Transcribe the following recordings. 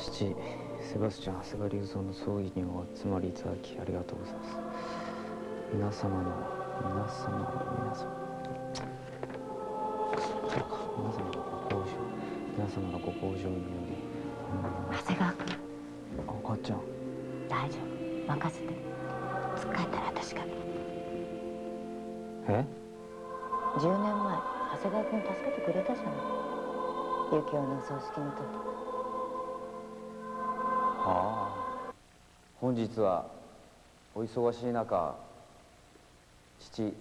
父セバスチャン長谷川隆三の葬儀にお集まりいただきありがとうございます。皆様の皆様の皆様。そうか皆様のご厚情。皆様のご厚情により長谷川君。あお母ちゃん。大丈夫。任せて。つっかえたら私が。え？10年前長谷川君助けてくれたじゃない。ユキオの葬式の時本日はお忙しい中父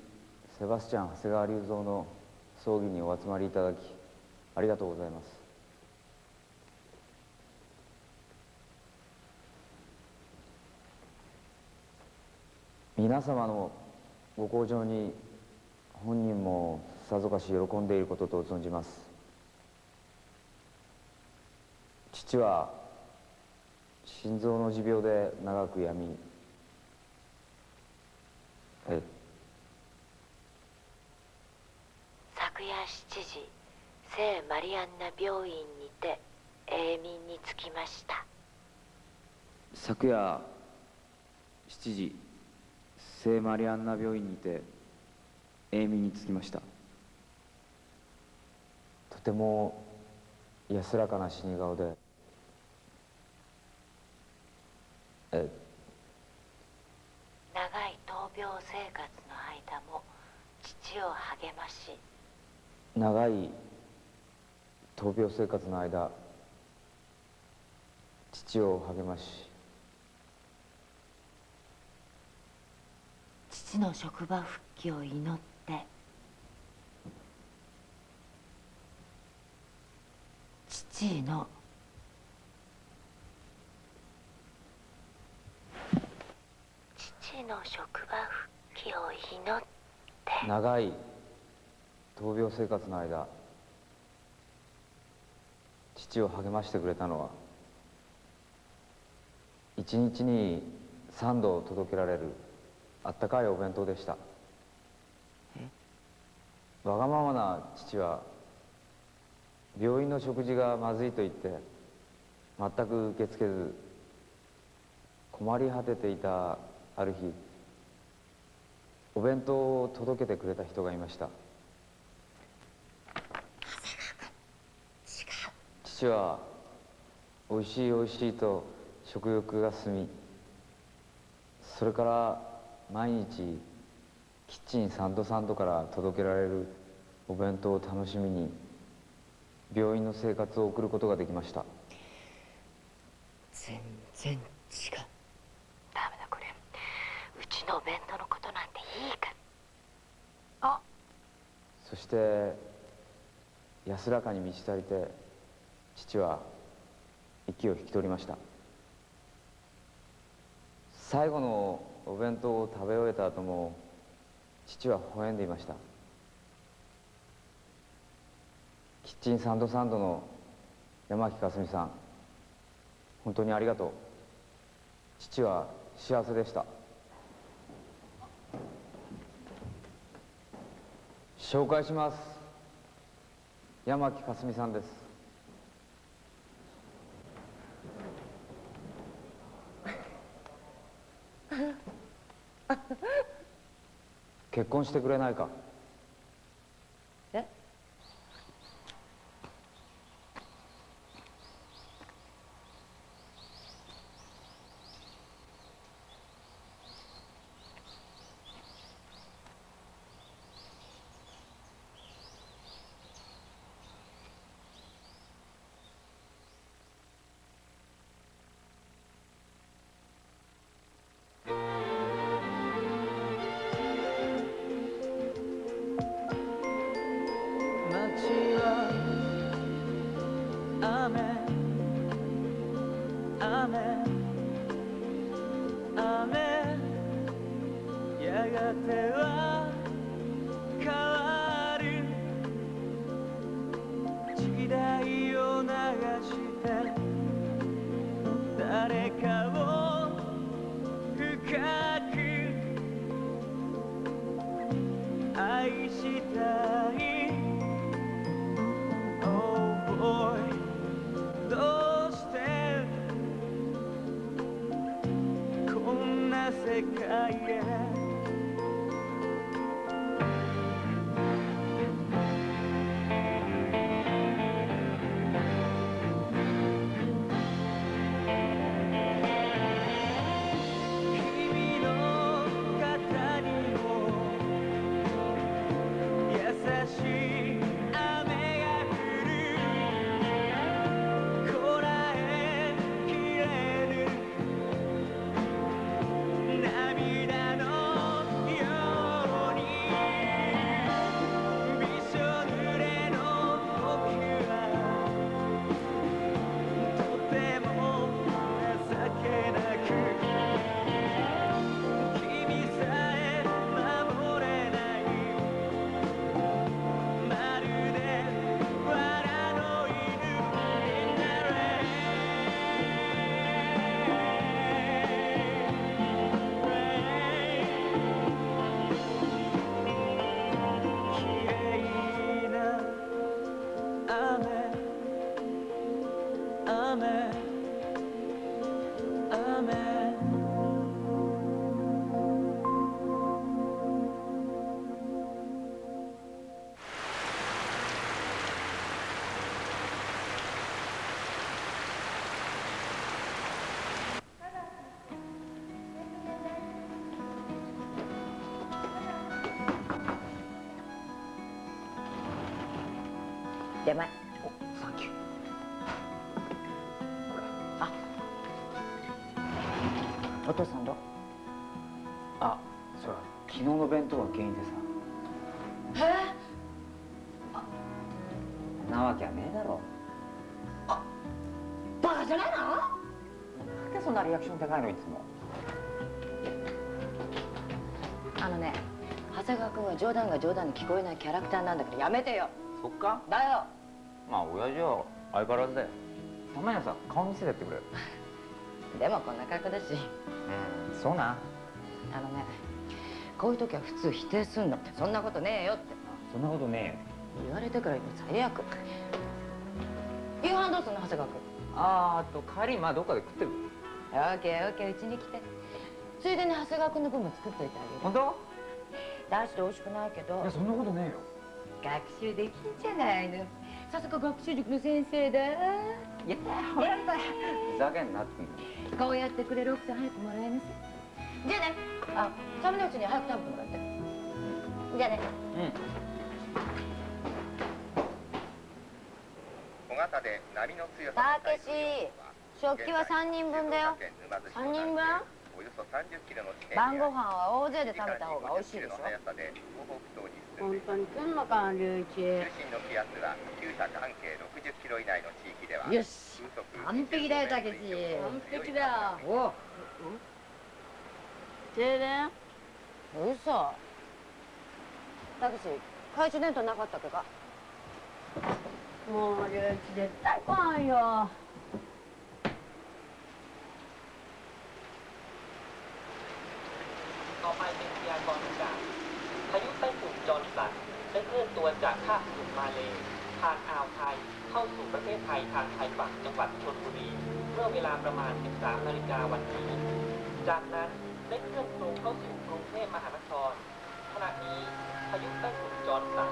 セバスチャン長谷川隆三の葬儀にお集まりいただきありがとうございます。皆様のご厚情に本人もさぞかし喜んでいることと存じます。父は心臓の持病で長く病みえ。昨夜7時聖マリアンナ病院にて永眠につきました。昨夜7時聖マリアンナ病院にて永眠につきました。とても安らかな死に顔でえ長い闘病生活の間も父を励まし長い闘病生活の間父を励まし父の職場復帰を祈って父の父の職場復帰を祈って。長い闘病生活の間父を励ましてくれたのは一日に3度届けられるあったかいお弁当でした。わがままな父は病院の食事がまずいと言って全く受け付けず困り果てていたある日お弁当を届けてくれた人がいました。父はおいしいおいしいと食欲が進みそれから毎日キッチンサンドサンドから届けられるお弁当を楽しみに病院の生活を送ることができました。全然違うダメだこれうちのお弁当のことなんていいからあそして安らかに満ち足りて父は息を引き取りました。最後のお弁当を食べ終えた後も父は微笑んでいました。キッチンサンドサンドの山木かすみさん本当にありがとう。父は幸せでした。紹介します。山木かすみさんです。結婚してくれないか？がてはの弁当が原因でさえなわけはねえだろ。バカじゃないの？なんでそんなリアクション高いのいつも。あのね長谷川君は冗談が冗談に聞こえないキャラクターなんだからやめてよ。そっか。だよ。まあ親父は相変わらずだよ。たまにはさ顔見せてやってくれ。でもこんな格好だし。うんそうな。あのねこういう時は普通否定すんの。そんなことねえよって。そんなことね言われてから今最悪。夕飯どうすんの長谷川君。あーあと帰りまあどっかで食ってる。オッケーオッケーうちに来て。ついでに長谷川君の分も作っといてあげる。本当？出して美味しくないけど。いやそんなことねえよ。学習できんじゃないの。さすが学習塾の先生だいやほらふざけんなって。んのこうやってくれる奥さん早くもらえなさいじゃあねあ冷めないうちに早く食べてもらって。じゃあね。うん。小型で波の強さたけし食器は3人分だよ。三人分？およそ30キロの地点晩ご飯は大勢で食べた方が美味しいでしょ？本当に来んのか龍一。中心の気圧は900半径60キロ以内の地域ではよし。完璧だよたけし。完璧だ。よお停電嘘たけし懐中電灯なかったっけかもう龍一絶対来ないよ ต่อไปเป็นพยากรณ์อากาศพายุไต้ฝุ่นจอร์นสันได้เคลื่อนตัวจากคาบสมุทรมาเลย์ผ่านอ่าวไทย เข้าสู่ประเทศไทยทางชายฝั่งจังหวัดชลบุรี เมื่อเวลาประมาณ 13 นาฬิกาวันนี้ จากนั้น ได้เคลื่อนตรงเข้าสู่กรุงเทพมหานคร ขณะนี้พายุไต้ฝุ่นจอร์นสัน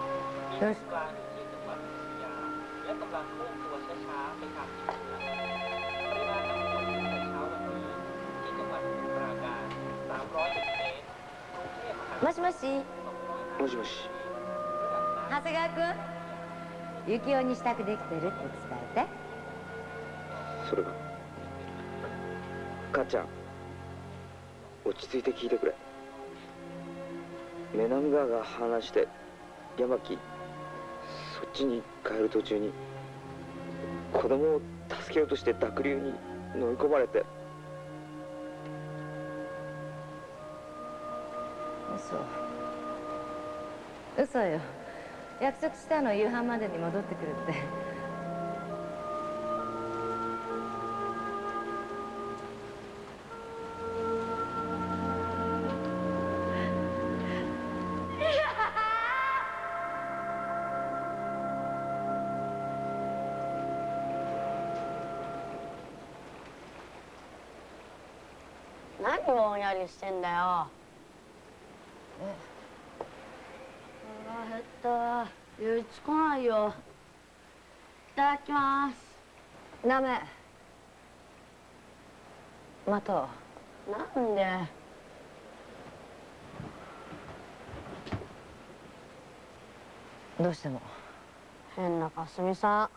มีศูนย์กลางอยู่ที่จังหวัดพัทยา และกำลังเคลื่อนตัวช้าๆไปทางทิศเหนือปริมาณน้ำฝนตั้งแต่เช้าวันนี้ ที่จังหวัดสมุทรปราการ 300มิลลิเมตรกรุงเทพมหานคร もしもしもしもし長谷川君幸男に支度できてるって伝えてそれが母ちゃん 落ち着いて聞いてくれ。目波川が氾濫して山木そっちに帰る途中に子供を助けようとして濁流に飲み込まれて。嘘。嘘よ。約束したの夕飯までに戻ってくるって。してんだよ。あー減った。ゆういち来ないよ。いただきます。ダメ。待とう。なんで？どうしても変なかすみさん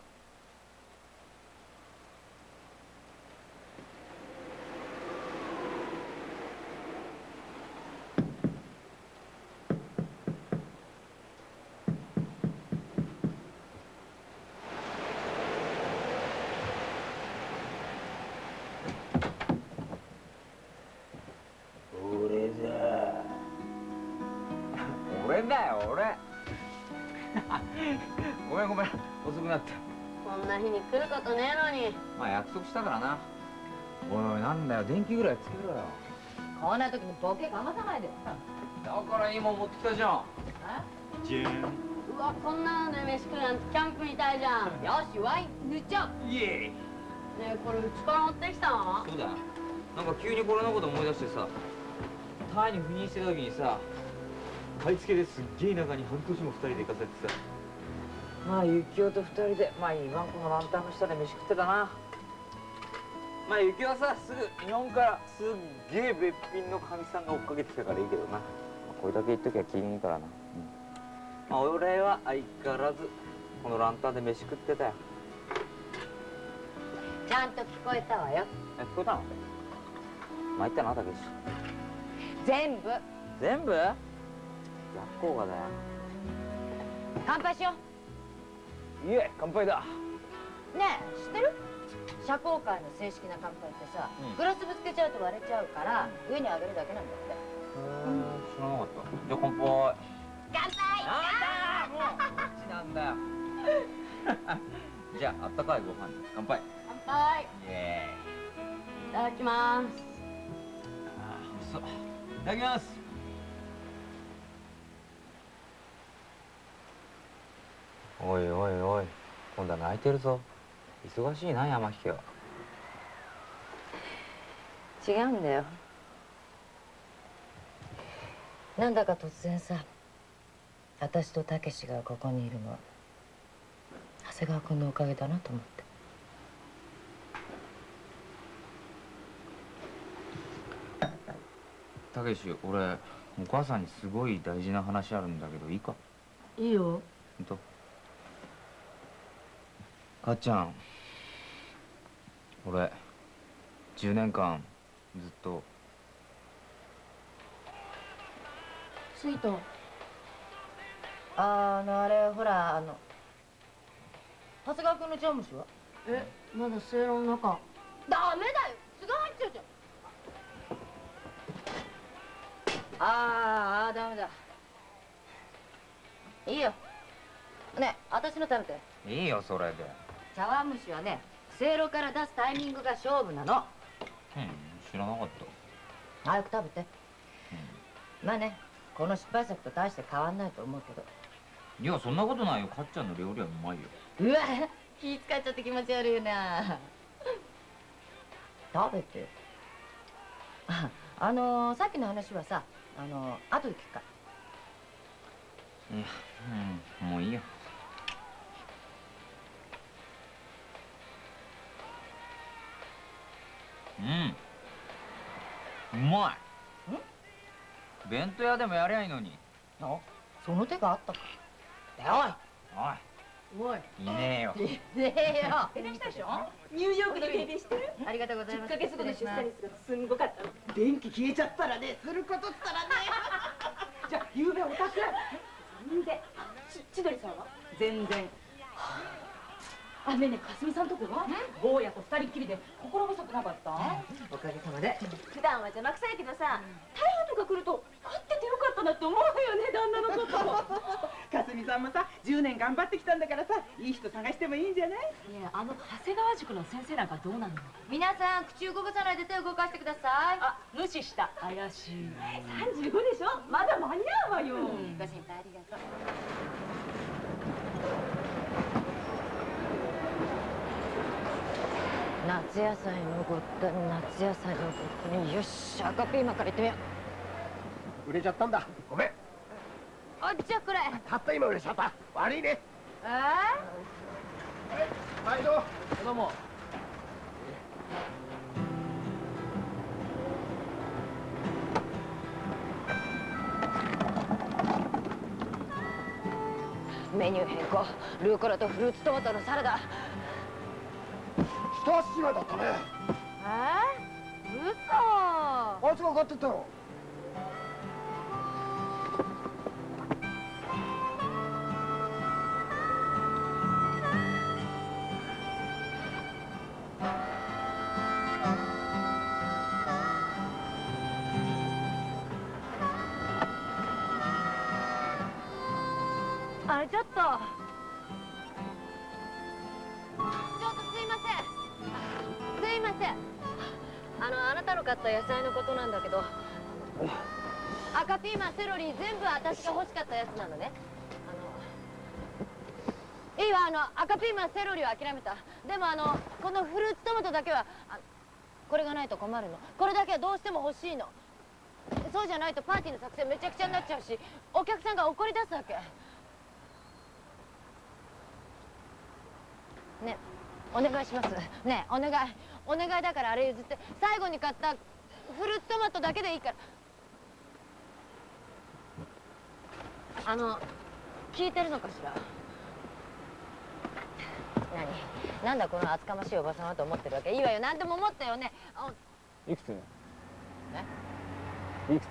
俺だよ俺。ごめんごめん遅くなってこんな日に来ることねえのに。まあ約束したからな。おいおいなんだよ電気ぐらいつけろよ。こんな時にボケかまさないでだからいいもん持ってきたじゃん。うわこんなので飯食うなんてキャンプみたいじゃん。ねよしワイン。塗っちゃうイエイ。えこれうちから持ってきたの？そうだよ。なんか急にこれのこと思い出してさタイに赴任してた時にさ買い付けですっげえ田舎に半年も二人で行かされてさ。まあ幸男と二人で。まあ今このランタンの下で飯食ってたな。まあ幸男はさすぐ日本からすっげえべっぴんのかみさんが追っかけてきたからいいけどな、まあ、これだけ言っときゃ気にいいからな、うん。まあ俺は相変わらずこのランタンで飯食ってたよ。ちゃんと聞こえたわよ。え聞こえたの？参ったなたけし。全部。全部？逆効果だよ。乾杯しよいえ乾杯だ。うねえ知ってる？社交界の正式な乾杯ってさ、うん。グラスぶつけちゃうと割れちゃうから上に上げるだけなんだって。知らなかった。じゃあ乾杯。乾杯。なんだもうこっちなんだよ。じゃああったかいご飯に乾杯。乾杯。イエいただきます。ーイあー美味しそう。いただきますおいおいおい今度は泣いてるぞ。忙しいな山引は。違うんだよ。なんだか突然さ私とたけしがここにいるのは長谷川君のおかげだなと思って。たけし俺お母さんにすごい大事な話あるんだけどいいか？いいよ。ほんと母ちゃん。俺10年間ずっと。スイート。あのあれほらあの長谷川君の茶虫は？えまだ正論の中。ダメだよ！すぐ入っちゃうじゃん！あーあーダメだ。いいよ。ね私の食べて。いいよそれで茶碗蒸しはねせいろから出すタイミングが勝負なの。うん知らなかった。早く食べて、まあねこの失敗作と大して変わんないと思うけど。いやそんなことないよ。かっちゃんの料理はうまいよ。うわ気使っちゃって気持ち悪いな。食べて。ああのーさっきの話はさあのー後で聞くか。らいやうんもういいようん。うまい。弁当屋でもやりゃいいのに。あその手があったか。おおい。い。いねえよ。おいねえよ。出したでしょニューヨークの経験してる？ありがとうございます。10ヶ月後の出産失率がすんごかったの。電気消えちゃったらねすることったらね。じゃあ夕べお宅。全然ち千鳥さんは？全然あねえねえかすみさんとこは？坊やと二人っきりで心細くなかった？おかげさまで。普段は邪魔くさいけどさ台風とか来ると飼っててよかったなって思うよね旦那のこと かすみさんもさ10年頑張ってきたんだからさいい人探してもいいんじゃない？いやあの長谷川塾の先生なんかどうなの？皆さん口動かさないで手を動かしてください。あ無視した。怪しい。35でしょ？まだ間に合うわよ、ご心配ありがとう夏野菜残った夏野菜残ったよし赤ピーマンからいってみよ売れちゃったんだ。ごめん。うあじゃあこれ。たった今売れちゃった。悪いね。え？毎度。どうも。ー、メニュー変更。ルーコラとフルーツトマトのサラダだったね。え？ー、嘘。あいつが買ってったよの赤ピーマンセロリは諦めた。でもあのこのフルーツトマトだけはこれがないと困るの。これだけはどうしても欲しいの。そうじゃないとパーティーの作戦めちゃくちゃになっちゃうしお客さんが怒り出すわけ。ねお願いします。ねお願いお願いだからあれ譲って。最後に買ったフルーツトマトだけでいいから。あの聞いてるのかしら？何？なんだこの厚かましいおばさんはと思ってるわけ？いいわよ。何でも思ったよね。あいくつ？え？いくつ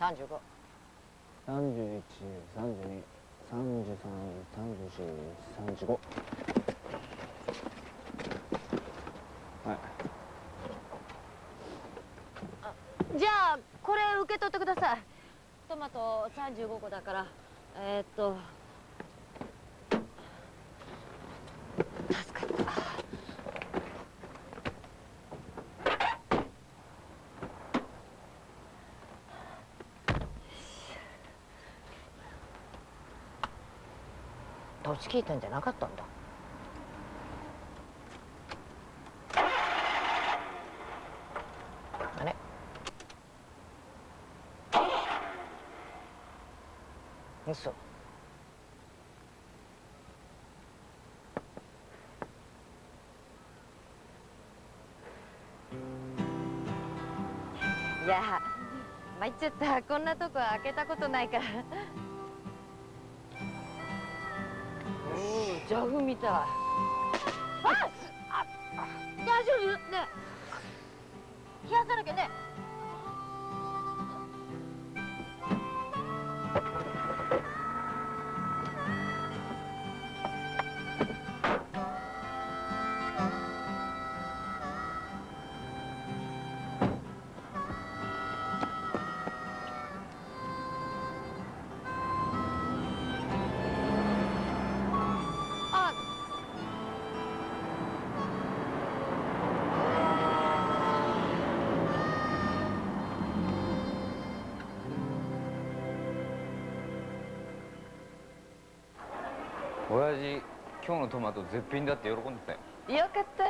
？35 31、32、33、34、35はい。じゃあこれ受け取ってください。トマト35個だから。えー、っと土地聞いたんじゃなかったんだ。あれ？嘘。いや参っちゃった。こんなとこ開けたことないから。ャフみたい。ああ大丈夫ね冷やさなきゃね。親父今日のトマト絶品だって喜んでたよ。よかった。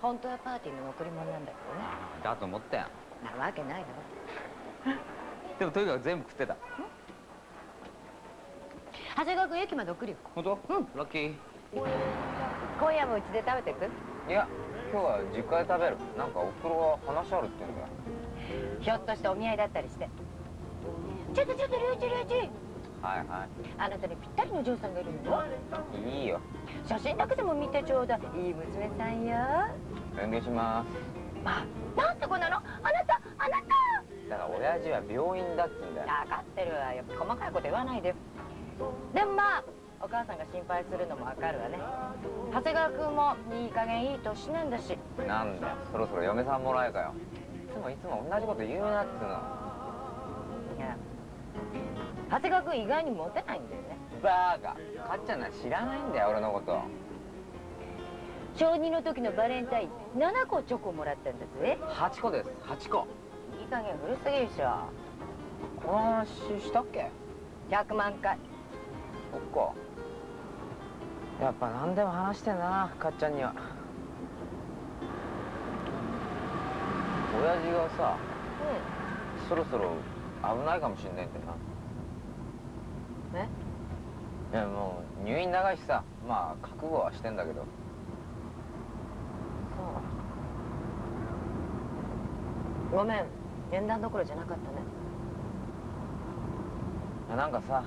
本当はパーティーの残り物なんだけどね。だと思ったよなわけないだろ。でもとにかく全部食ってた。長谷川君駅まで送るよ本当？うん。ラッキー。今夜もうちで食べてく？いや今日は実家で食べる。なんかおふくろが話あるって言うんだよ。ひょっとしてお見合いだったりして。ちょっとちょっとリュウジリュはいはあなたにぴったりのお嬢さんがいるのよ。いいいよ。写真だけでも見てちょうだい。いい娘さんよ勉強します。まあなんて子なの？あなたあなた！だから親父は病院だっつうんだよ。分かってるわよ。細かいこと言わないで。でもまあお母さんが心配するのもわかるわね。長谷川君もいい加減いい年なんだし。なんだよ。そろそろ嫁さんもらえかよ。いつもいつも同じこと言うなっつうの。いや長谷川君意外にモテないんだよね。バーカ。かっちゃんなん知らないんだよ俺のこと。小2の時のバレンタイン7個チョコもらったんだぜ。8個です。8個。いい加減古すぎるでしょ。この話したっけ？100万回。そっかやっぱ何でも話してんだなかっちゃんには。親父がさそろそろ危ないかもしんないんだよな。えいやもう入院長いしさまあ覚悟はしてんだけど。そう。ごめん。縁談どころじゃなかったね。いやなんかさ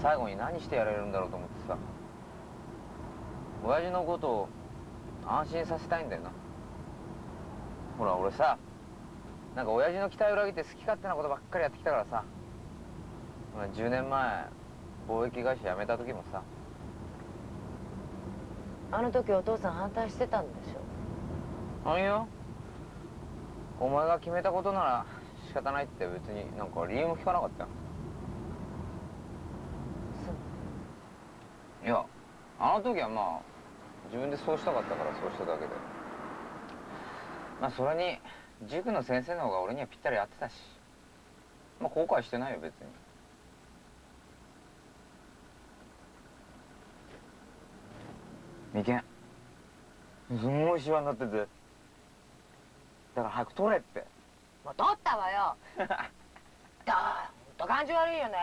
最後に何してやれるんだろうと思ってさ。親父のことを安心させたいんだよな。ほら俺さなんか親父の期待を裏切って好き勝手なことばっかりやってきたからさ。ほら10年前貿易会社辞めた時もさ。あの時お父さん反対してたんでしょ。あんよ。お前が決めたことなら仕方ないって別になんか理由も聞かなかったよ。いやあの時はまあ自分でそうしたかったからそうしただけで。まあそれに塾の先生の方が俺にはぴったり合ってたし。まあ後悔してないよ別に眉間。すんごいシワになってて。だから早く取れって。もう取ったわよ。どーんと感じ悪いよね。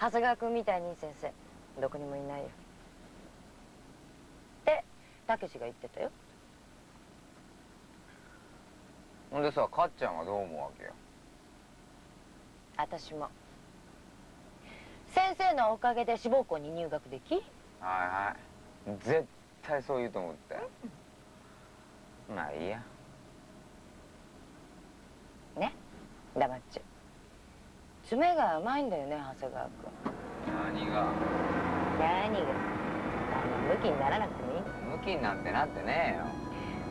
長谷川君みたいにいい先生。どこにもいないよ。ってたけしが言ってたよ。ほんでさかっちゃんはどう思うわけよ？私も先生のおかげで志望校に入学でき？はいはい。絶対そう言うと思って。まあいいや。ね？黙っちゃう。爪が甘いんだよね長谷川君。何が？何が？あんまムキにならなくてもいい。のムキになんてなってねえよ。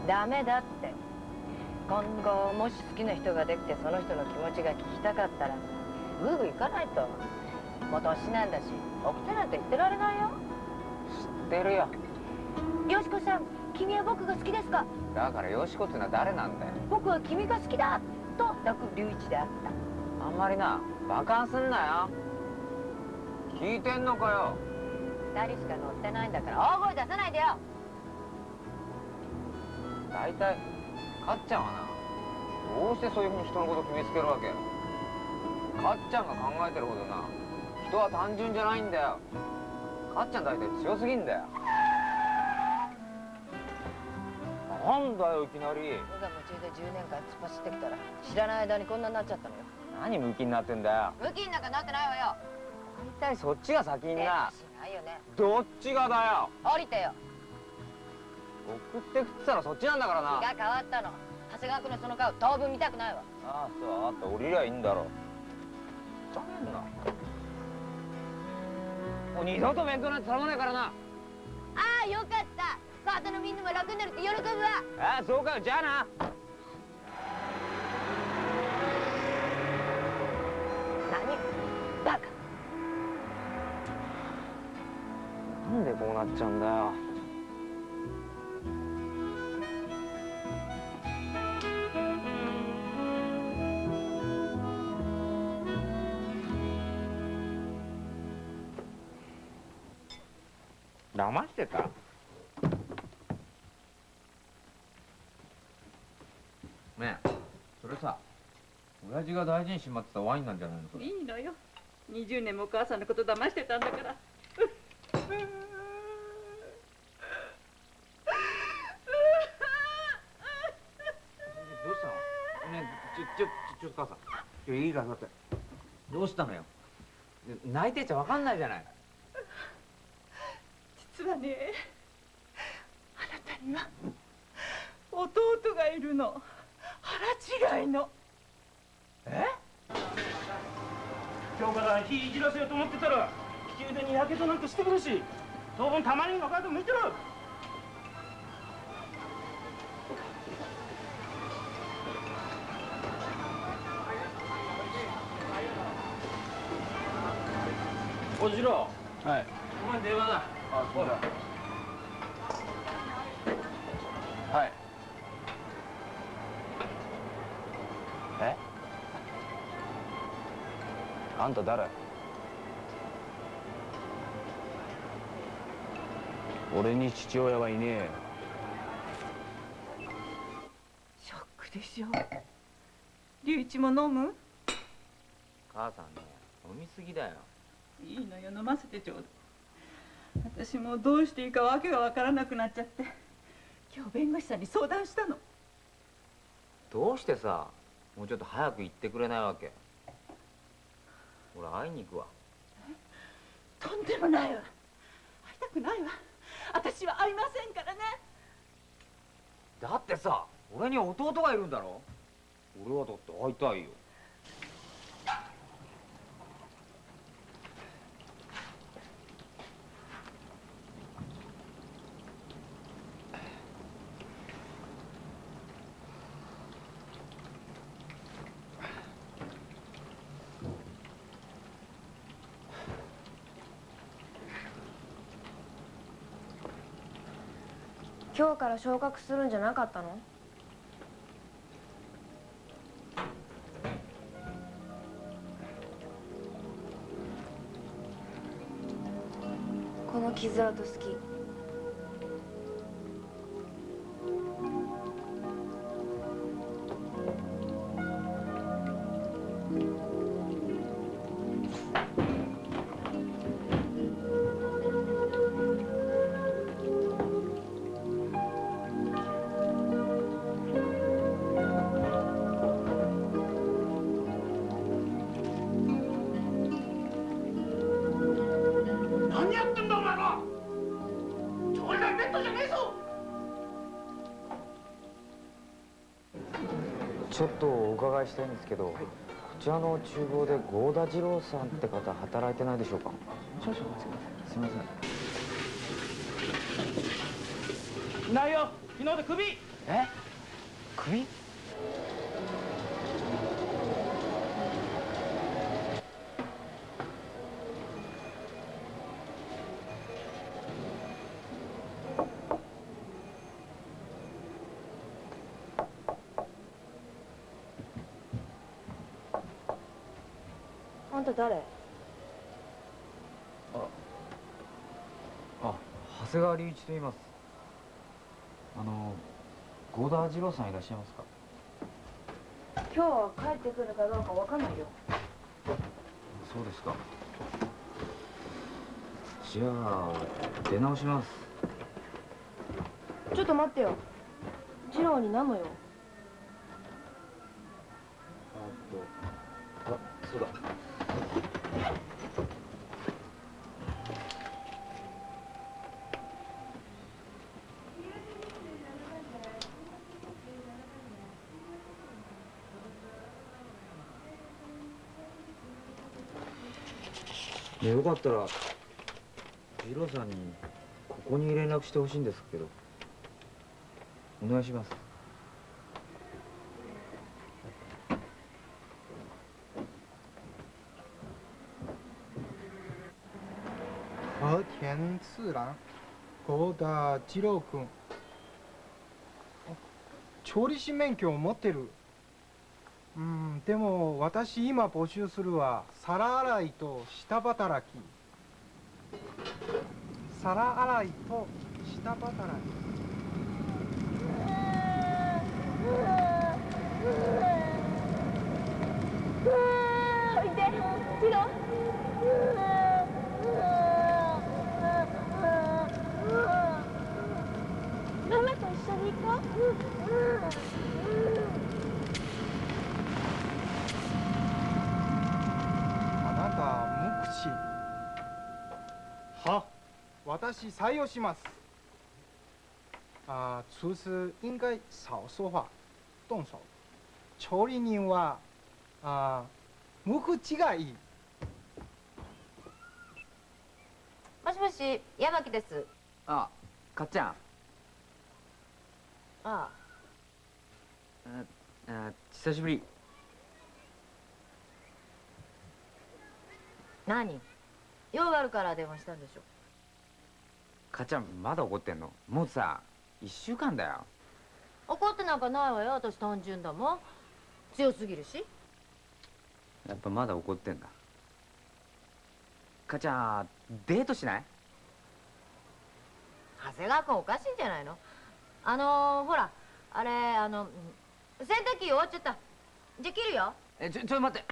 ダメだって。今後もし好きな人ができてその人の気持ちが聞きたかったらグーグー行かないともう年なんだし奥手なんて言ってられないよ。知ってるよ。よしこさん君は僕が好きですか？だからよしこってのは誰なんだよ。僕は君が好きだと泣く隆一であった。あんまりなバカンすんなよ。聞いてんのかよ。二人しか乗ってないんだから大声出さないでよ。大体かっちゃんはなどうしてそういうふうに人のこと決めつけるわけ？かっちゃんが考えてるほどな人は単純じゃないんだよ。かっちゃん大体強すぎんだよ。なんだよいきなり。僕が夢中で10年間突っ走ってきたら知らない間にこんなになっちゃったのよ。何ムキになってんだよ。ムキになんかなってないわよ。大体そっちが先にな。しないよね。どっちがだよ。降りてよ。送ってくってたらそっちなんだからな。気が変わったの。長谷川君のその顔当分見たくないわ。ああそうあった降りりゃいいんだろ。ざめんなもう二度と弁当なんて頼まないからな。ああよかった。パートのみんなも楽になるって喜ぶわ。ああそうか。よじゃあな。何バカ。なんでこうなっちゃうんだよ騙してた？ねえそれさ親父が大事にしまってたワインなんじゃないのそれ？いいのよ。20年もお母さんのこと騙してたんだから。どうしたの？ねえちょちょちょちょ母さん。いいから待って。どうしたのよ？泣いてちゃわかんないじゃない実はね。あなたには弟がいるの。腹違いの。え？今日から火いじらせようと思ってたら利き腕にやけどなんかしてくるし当分玉ねぎのカード向いてるおじろ。はい。お前電話だはい。え？あんた誰？俺に父親はいねえよ。ショックでしょ。龍一も飲む？母さんね飲みすぎだよ。いいのよ飲ませてちょうだい。私もどうしていいかわけがわからなくなっちゃって今日弁護士さんに相談したの。どうしてさもうちょっと早く言ってくれないわけ？俺会いに行くわ。とんでもないわ。会いたくないわ。私は会いませんからね。だってさ俺に弟がいるんだろ？俺はだって会いたいよ今日から昇格するんじゃなかったの？この傷跡好き。ちらの厨房で合田二郎さんって方働いてないでしょうか？少々お待ちください。すいません。いないよ。昨日でクビえ？首？長谷川隆一と言います。あの合田二郎さんいらっしゃいますか？今日は帰ってくるかどうかわかんないよ。そうですか。じゃあ出直します。ちょっと待ってよ。次郎に何のよねよかったら二郎さんにここに連絡してほしいんですけどお願いします。和田次郎合田二郎君調理師免許を持ってる。うんでも私今募集するは皿洗いと下働き。皿洗いと下働き。いて次郎ママと一緒に行こあなた無口好私採用します。あ厨师应该少说话动手。調理人はあ無口がいい。もしもし山木です。あかっちゃん。ああああ久しぶり。何？用があるから電話したんでしょかっちゃんまだ怒ってんの？もうさ1週間だよ。怒ってなんかないわよ私単純だもん。強すぎるし。やっぱまだ怒ってんだ。かっちゃんデートしない？長谷川君おかしいんじゃないの？あのー、ほらあれあの洗濯機終わっちゃった。じゃあ切るよ。えちょちょ待って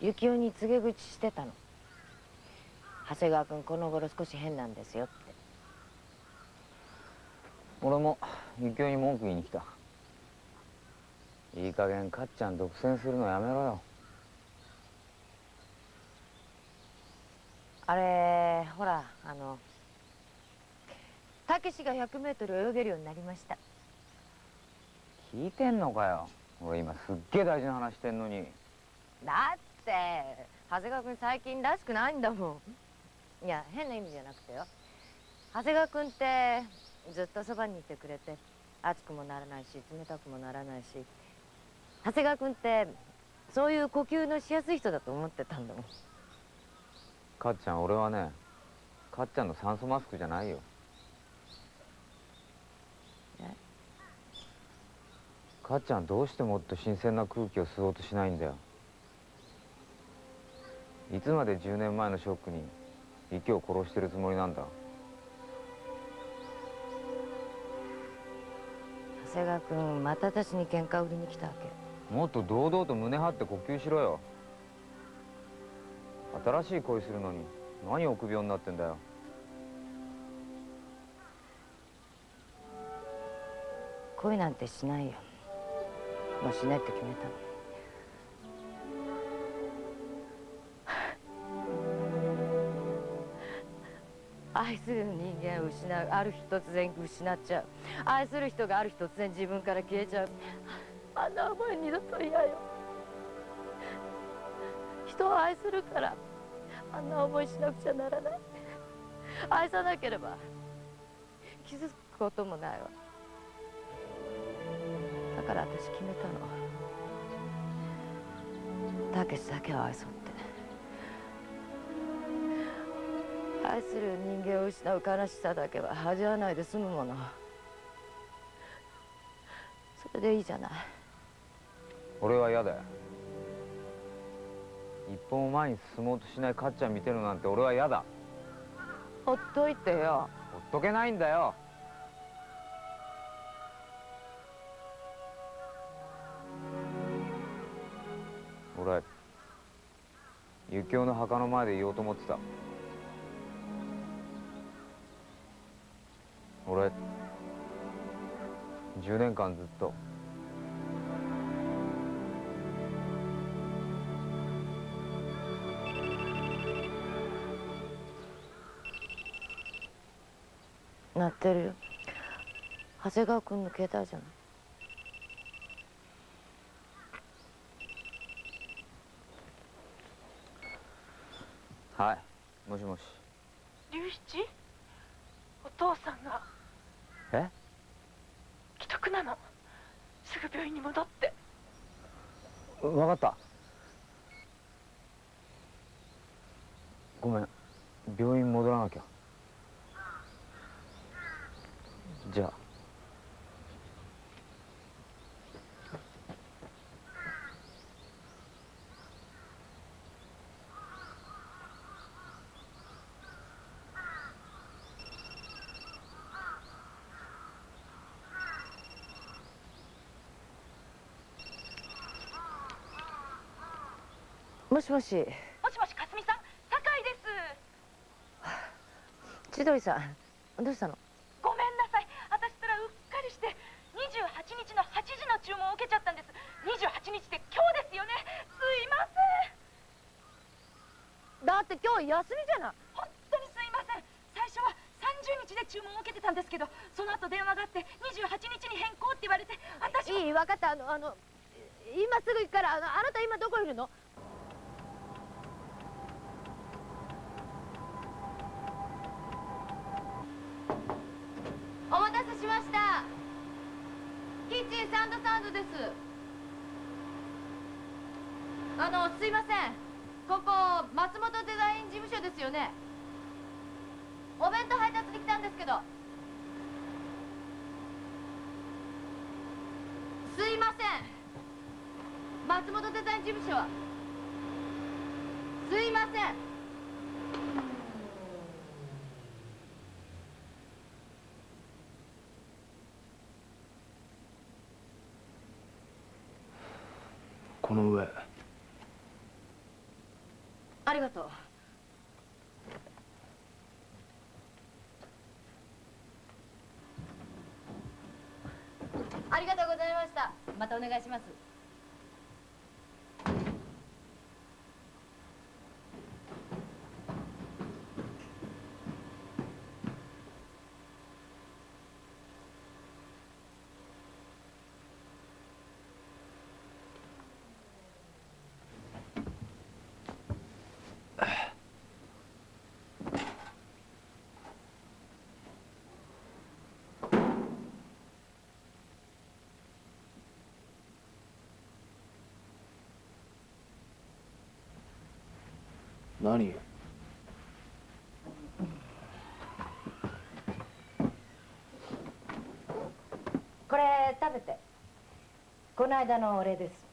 幸男に告げ口してたの。長谷川君この頃少し変なんですよって。俺も幸男に文句言いに来た。いい加減かっちゃん独占するのやめろよ。あれほらあのたけしが 100m 泳げるようになりました。聞いてんのかよ。俺今すっげえ大事な話してんのに。だって長谷川君最近らしくないんだもん。いや変な意味じゃなくてよ。長谷川君ってずっとそばにいてくれて熱くもならないし冷たくもならないし長谷川君ってそういう呼吸のしやすい人だと思ってたんだもん。かっちゃん俺はねかっちゃんの酸素マスクじゃないよ。かっちゃんどうしてもっと新鮮な空気を吸おうとしないんだよいつまで10年前のショックに息を殺してるつもりなんだ？長谷川君また私に喧嘩売りに来たわけ。もっと堂々と胸張って呼吸しろよ。新しい恋するのに何臆病になってんだよ。恋なんてしないよ。もうしないって決めたの愛する人間を失うある日突然失っちゃう。愛する人がある日突然自分から消えちゃう。あんな思い二度と嫌よ。人を愛するからあんな思いしなくちゃならない。愛さなければ傷つくこともないわ。だから私決めたの。たけしだけは愛そう。愛する人間を失う悲しさだけは味わわないで済むもの。それでいいじゃない。俺は嫌だよ。一歩も前に進もうとしないかっちゃん見てるなんて俺は嫌だ。ほっといてよ。ほっとけないんだよ。俺幸男の墓の前で言おうと思ってた10年間ずっと。鳴ってるよ。長谷川君の携帯じゃない。はい。もしもし。龍七？お父さんが。え？既得なの。すぐ病院に戻って。分かった。ごめん。病院戻らなきゃ。じゃあ。もしもし。もしもしかすみさん？酒井です。千鳥さんどうしたの？ごめんなさい。私ったらうっかりして28日の8時の注文を受けちゃったんです。28日って今日ですよね。すいません。だって今日休みじゃない。本当にすいません。最初は30日で注文を受けてたんですけどその後電話があって28日に変更って言われて私いい分かった。あのあの今すぐ行くからあのあなた今どこいるの？ランドです。あのすいません。ここ松本デザイン事務所ですよね。お弁当配達に来たんですけど。すいません。松本デザイン事務所は。すいませんこの上ありがとう。ありがとうございました。またお願いします。何？これ食べて。この間のお礼です。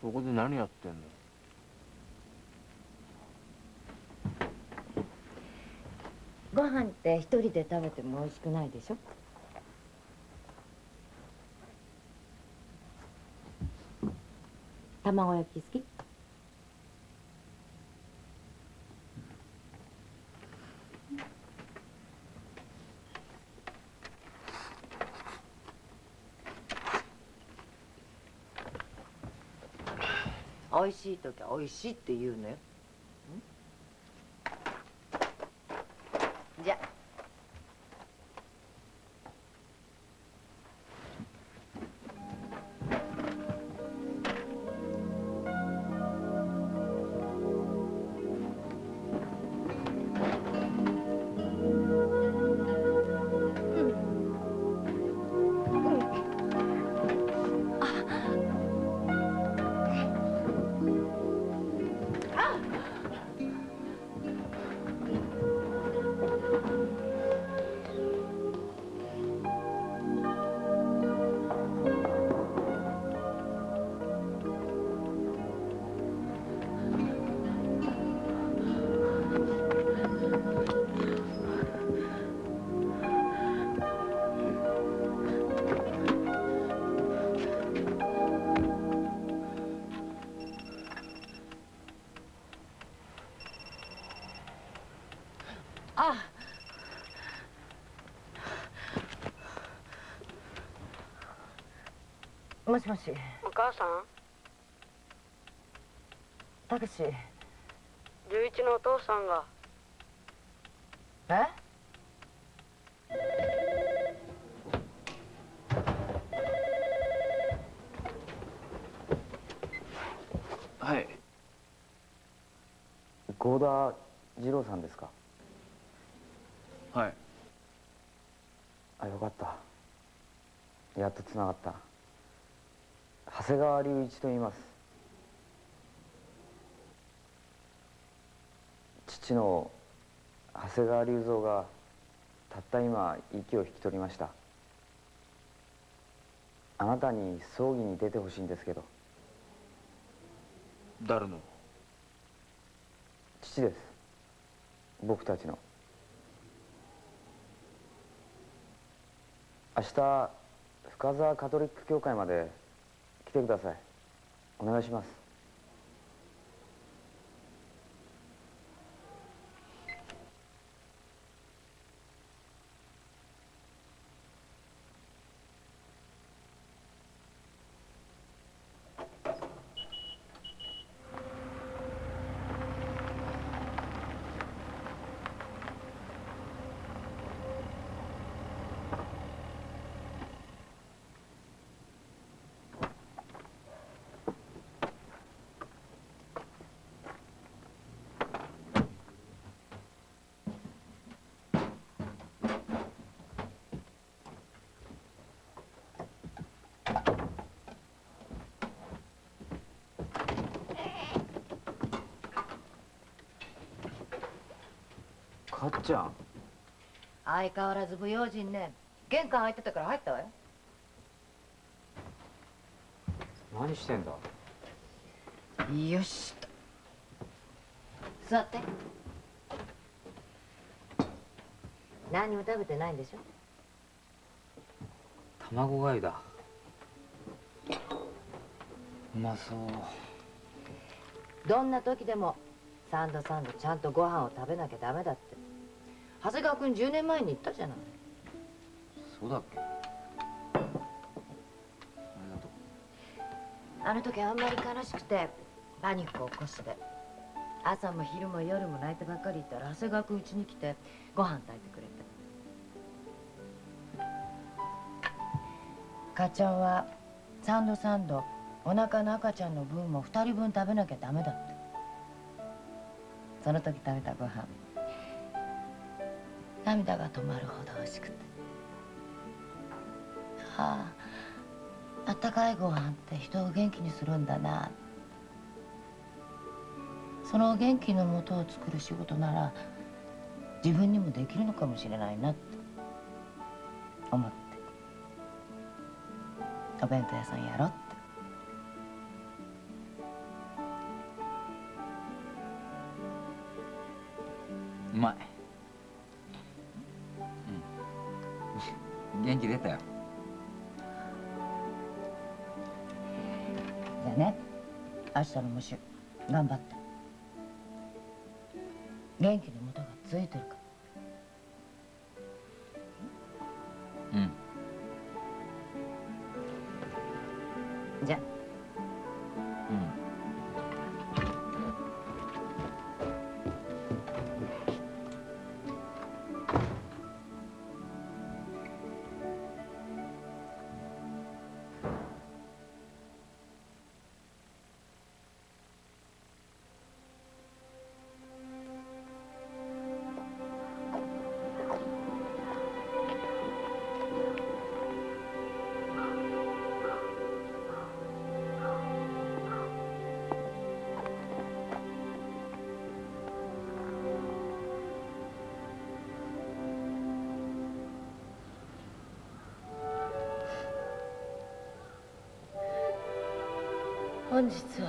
ここで何やってんの？ご飯って一人で食べても美味しくないでしょ？卵焼き好き？美味しい時は美味しいって言うのよ。もしもし。お母さん？たけし。龍一のお父さんが。え？はい。合田二郎さんですか？はい。あよかった。やっとつながった。長谷川隆一と言います。父の長谷川隆三がたった今息を引き取りました。あなたに葬儀に出てほしいんですけど。誰の？父です。僕たちの。明日深沢カトリック教会まで来てください。お願いしますかっちゃん。相変わらず不用心ね。玄関開いてたから入ったわよ。何してんだ？よし。と座って。何にも食べてないんでしょ？卵がゆだ。うまそう。どんな時でもサンドサンドちゃんとご飯を食べなきゃダメだって長谷川君10年前に言ったじゃない。そうだっけ？あの時あんまり悲しくてパニックを起こして朝も昼も夜も泣いてばっかりいたら長谷川君家に来てご飯炊いてくれて。母ちゃんはサンドサンドお腹の赤ちゃんの分も2人分食べなきゃダメだって。その時食べたご飯涙が止まるほど美味しくて。あああったかいご飯って人を元気にするんだな。その元気のもとを作る仕事なら自分にもできるのかもしれないなって。思って。お弁当屋さんやろって。頑張って。元気の元がついてるか本日は。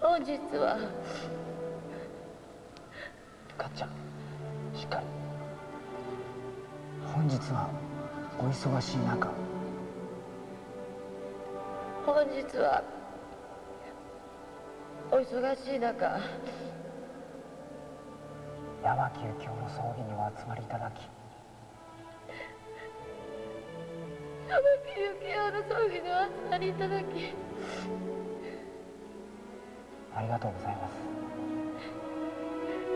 本日は。かっちゃんしっかり。本日はお忙しい中。本日は。お忙しい中。山木幸雄の葬儀にお集まりいただき幸雄の葬儀にお集まりいただき。ありがとうございます。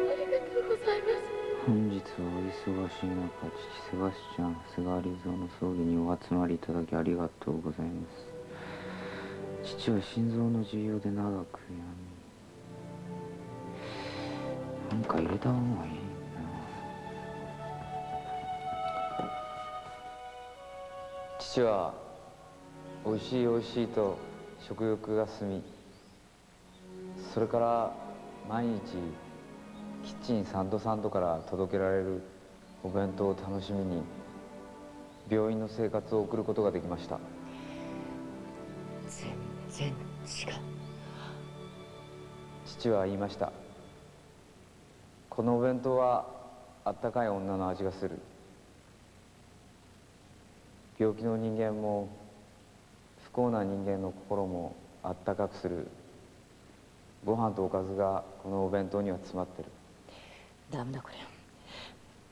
ありがとうございます。本日はお忙しい中父セバスチャン長谷川リゾーの葬儀にお集まりいただきありがとうございます父は心臓の持病で長く病みなんか入れた方がいい父はおいしいおいしいと食欲が進みそれから毎日キッチンサンドサンドから届けられるお弁当を楽しみに病院の生活を送ることができました。全然違う。父は言いました。このお弁当はあったかい女の味がする病気の人間も不幸な人間の心もあったかくする。ご飯とおかずがこのお弁当には詰まってる。ダメだこれ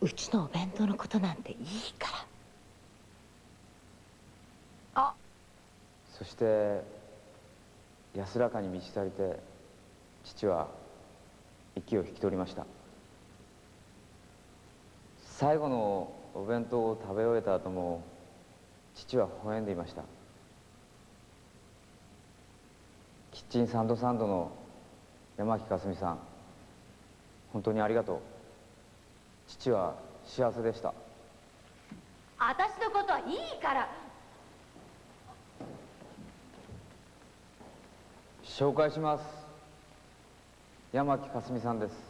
うちのお弁当のことなんていいから。あ。そして安らかに満ち足りて父は息を引き取りました。最後のお弁当を食べ終えた後も父は微笑んでいました。キッチンサンドサンドの山木かすみさん本当にありがとう。父は幸せでした。私のことはいいから。紹介します。山木かすみさんです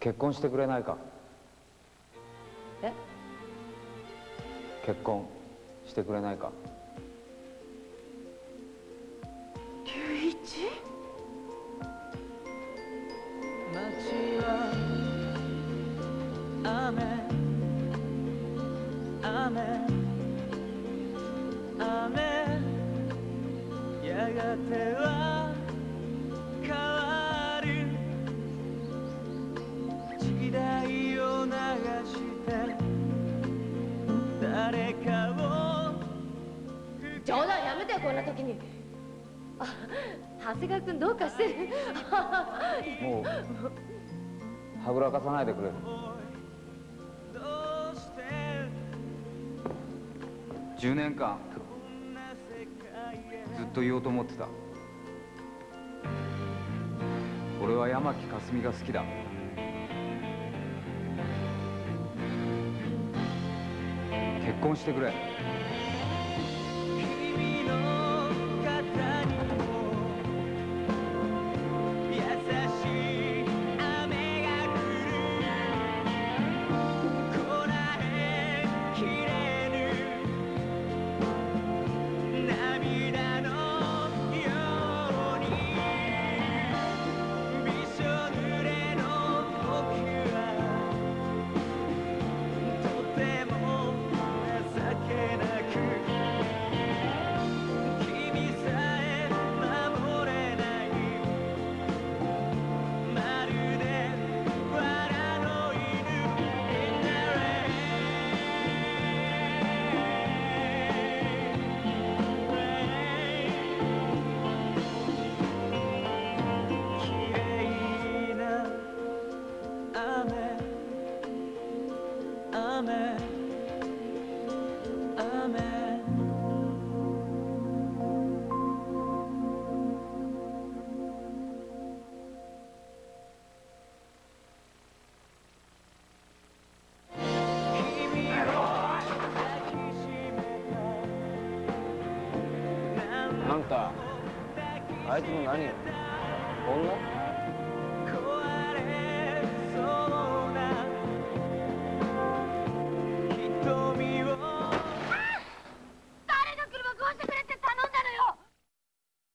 結婚してくれないか？え？結婚してくれないか？俺は山木かすみが好きだ。結婚してくれ。あんたあいつの何よ女